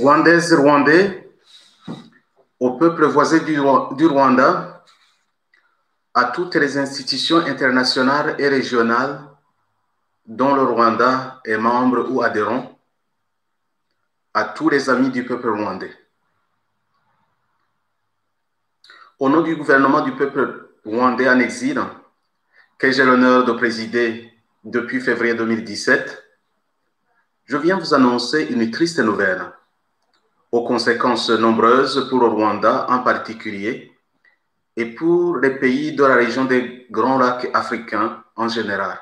Rwandaises, Rwandais, au peuple voisin du, du Rwanda, à toutes les institutions internationales et régionales dont le Rwanda est membre ou adhérent, à tous les amis du peuple rwandais. Au nom du gouvernement du peuple rwandais en exil, que j'ai l'honneur de présider depuis février 2017, je viens vous annoncer une triste nouvelle, aux conséquences nombreuses pour le Rwanda en particulier et pour les pays de la région des Grands Lacs africains en général.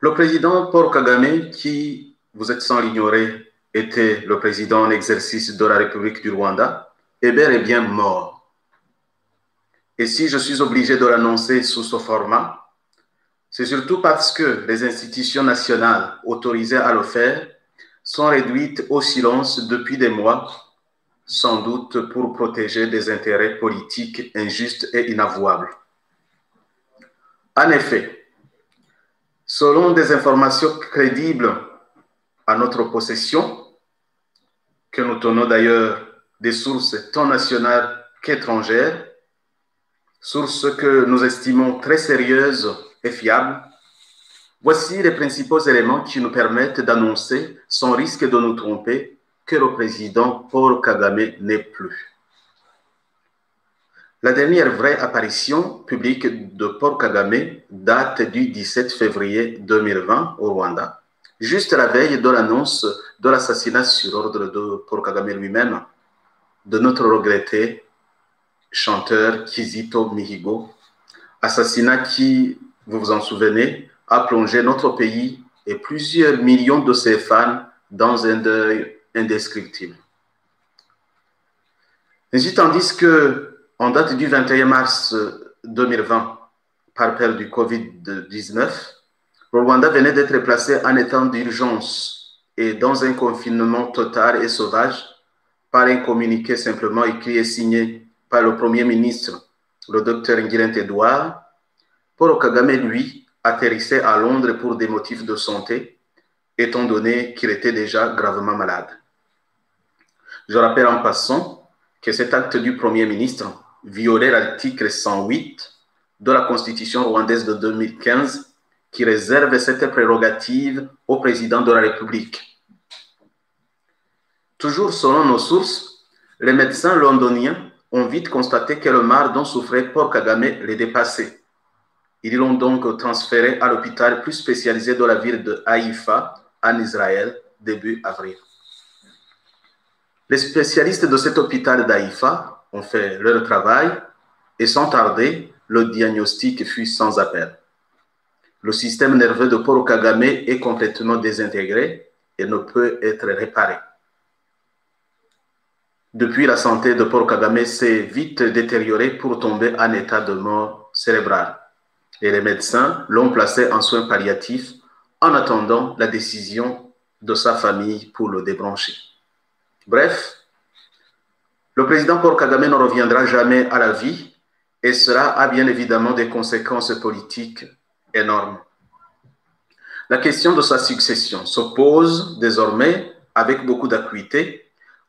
Le président Paul Kagame, qui, vous êtes sans l'ignorer, était le président en exercice de la République du Rwanda, est bel et bien mort. Et si je suis obligé de l'annoncer sous ce format, c'est surtout parce que les institutions nationales autorisées à le faire sont réduites au silence depuis des mois, sans doute pour protéger des intérêts politiques injustes et inavouables. En effet, selon des informations crédibles à notre possession, que nous tenons d'ailleurs des sources tant nationales qu'étrangères, sources que nous estimons très sérieuses et fiables, voici les principaux éléments qui nous permettent d'annoncer, sans risque de nous tromper, que le président Paul Kagame n'est plus. La dernière vraie apparition publique de Paul Kagame date du 17 février 2020 au Rwanda, juste la veille de l'annonce de l'assassinat sur ordre de Paul Kagame lui-même de notre regretté chanteur Kizito Mihigo, assassinat qui, vous vous en souvenez, a plongé notre pays et plusieurs millions de ses fans dans un deuil indescriptible. Ainsi, tandis que, date du 21 mars 2020, par peur du Covid-19, le Rwanda venait d'être placé en état d'urgence et dans un confinement total et sauvage par un communiqué simplement écrit et signé par le Premier ministre, le docteur Ngirente Edouard, Paul Kagame, lui, atterrissait à Londres pour des motifs de santé, étant donné qu'il était déjà gravement malade. Je rappelle en passant que cet acte du Premier ministre violait l'article 108 de la Constitution rwandaise de 2015 qui réserve cette prérogative au président de la République. Toujours selon nos sources, les médecins londoniens ont vite constaté que le mal dont souffrait Paul Kagame les dépassait. Ils l'ont donc transféré à l'hôpital plus spécialisé de la ville de Haïfa, en Israël, début avril. Les spécialistes de cet hôpital d'Haïfa ont fait leur travail et sans tarder, le diagnostic fut sans appel. Le système nerveux de Paul Kagame est complètement désintégré et ne peut être réparé. Depuis, la santé de Paul Kagame s'est vite détériorée pour tomber en état de mort cérébrale. Et les médecins l'ont placé en soins palliatifs en attendant la décision de sa famille pour le débrancher. Bref, le président Paul Kagame ne reviendra jamais à la vie et cela a bien évidemment des conséquences politiques énormes. La question de sa succession se pose désormais avec beaucoup d'acuité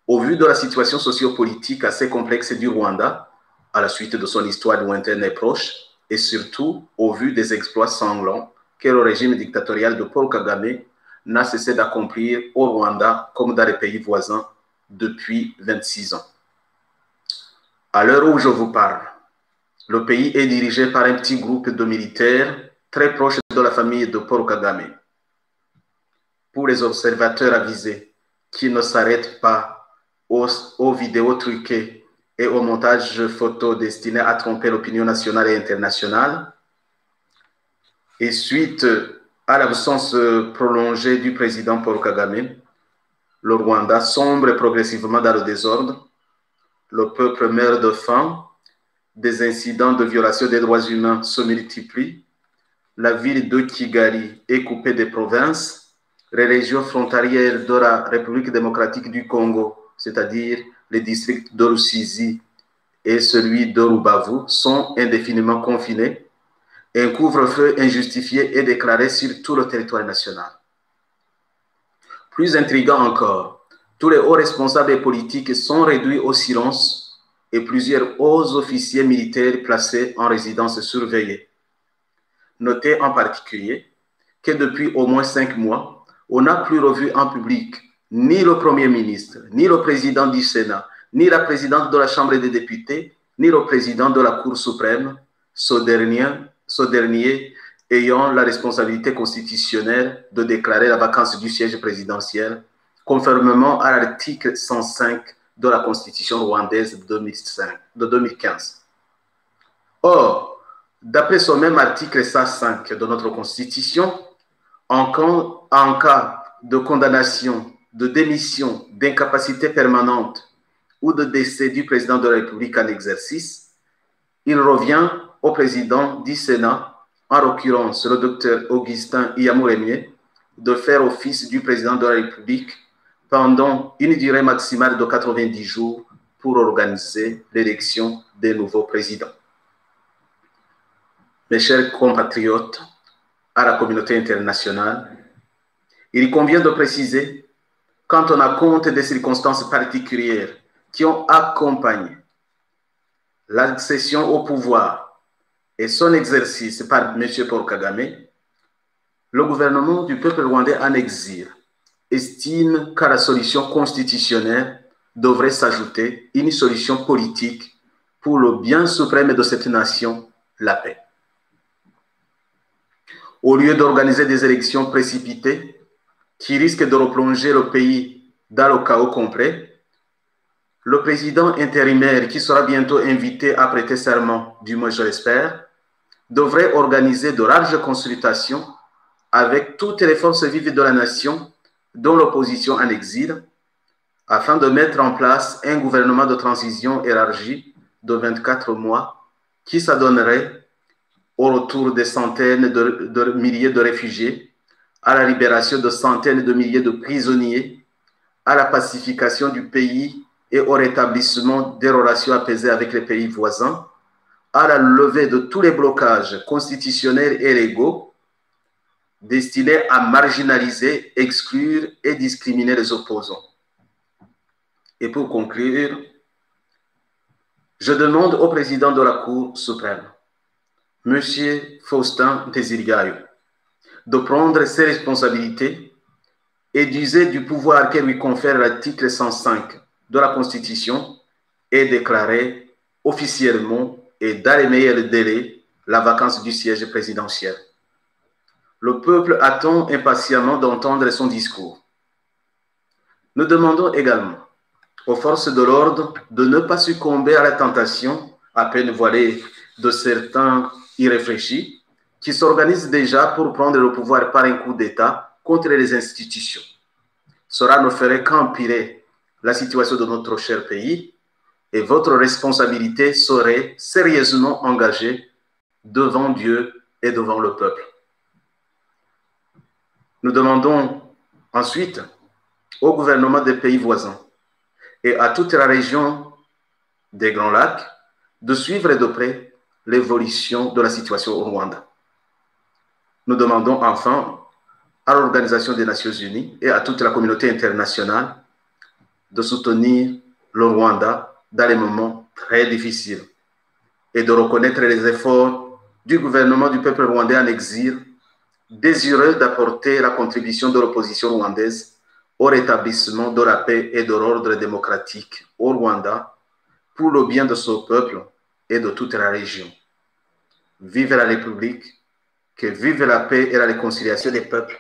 au vu de la situation sociopolitique assez complexe du Rwanda, à la suite de son histoire lointaine et proche, et surtout au vu des exploits sanglants que le régime dictatorial de Paul Kagame n'a cessé d'accomplir au Rwanda comme dans les pays voisins depuis 26 ans. À l'heure où je vous parle, le pays est dirigé par un petit groupe de militaires très proches de la famille de Paul Kagame. Pour les observateurs avisés qui ne s'arrêtent pas aux, aux, vidéos truquées et au montage photo destiné à tromper l'opinion nationale et internationale. Et suite à l'absence prolongée du président Paul Kagame, le Rwanda sombre progressivement dans le désordre. Le peuple meurt de faim. Des incidents de violation des droits humains se multiplient. La ville de Kigali est coupée des provinces. Les régions frontalières de la République démocratique du Congo c'est-à-dire les districts d'Orusizi et celui d'Orubavu, sont indéfiniment confinés. Un couvre-feu injustifié est déclaré sur tout le territoire national. Plus intrigant encore, tous les hauts responsables politiques sont réduits au silence et plusieurs hauts officiers militaires placés en résidence surveillée. Notez en particulier que depuis au moins cinq mois, on n'a plus revu en public ni le Premier ministre, ni le président du Sénat, ni la présidente de la Chambre des députés, ni le président de la Cour suprême, ce dernier, ayant la responsabilité constitutionnelle de déclarer la vacance du siège présidentiel, conformément à l'article 105 de la Constitution rwandaise de, 2005, de 2015. Or, d'après ce même article 105 de notre Constitution, en cas de condamnation, de démission, d'incapacité permanente ou de décès du président de la République en exercice, il revient au président du Sénat, en l'occurrence le docteur Augustin Iyamouremier, de faire office du président de la République pendant une durée maximale de 90 jours pour organiser l'élection des nouveaux présidents. Mes chers compatriotes, à la communauté internationale, il convient de préciser, quand on a compte des circonstances particulières qui ont accompagné l'accession au pouvoir et son exercice par M. Paul Kagame, le gouvernement du peuple rwandais en exil estime qu'à la solution constitutionnelle devrait s'ajouter une solution politique pour le bien suprême de cette nation, la paix. Au lieu d'organiser des élections précipitées qui risquent de replonger le pays dans le chaos complet, le président intérimaire, qui sera bientôt invité à prêter serment, du moins je l'espère, devrait organiser de larges consultations avec toutes les forces vives de la nation, dont l'opposition en exil, afin de mettre en place un gouvernement de transition élargi de 24 mois qui s'adonnerait au retour des centaines de, de milliers de réfugiés, à la libération de centaines de milliers de prisonniers, à la pacification du pays et au rétablissement des relations apaisées avec les pays voisins, à la levée de tous les blocages constitutionnels et légaux destinés à marginaliser, exclure et discriminer les opposants. Et pour conclure, je demande au président de la Cour suprême, M. Faustin Désirgayo, de prendre ses responsabilités et d'user du pouvoir que lui confère l'article 105 de la Constitution et déclarer officiellement et dans les meilleurs délais la vacance du siège présidentiel. Le peuple attend impatiemment d'entendre son discours. Nous demandons également aux forces de l'ordre de ne pas succomber à la tentation, à peine voilée, de certains irréfléchis qui s'organisent déjà pour prendre le pouvoir par un coup d'État contre les institutions. Cela ne ferait qu'empirer la situation de notre cher pays et votre responsabilité serait sérieusement engagée devant Dieu et devant le peuple. Nous demandons ensuite au gouvernement des pays voisins et à toute la région des Grands Lacs de suivre de près l'évolution de la situation au Rwanda. Nous demandons enfin à l'Organisation des Nations Unies et à toute la communauté internationale de soutenir le Rwanda dans les moments très difficiles et de reconnaître les efforts du gouvernement du peuple rwandais en exil, désireux d'apporter la contribution de l'opposition rwandaise au rétablissement de la paix et de l'ordre démocratique au Rwanda pour le bien de son peuple et de toute la région. Vive la République, que vive la paix et la réconciliation des peuples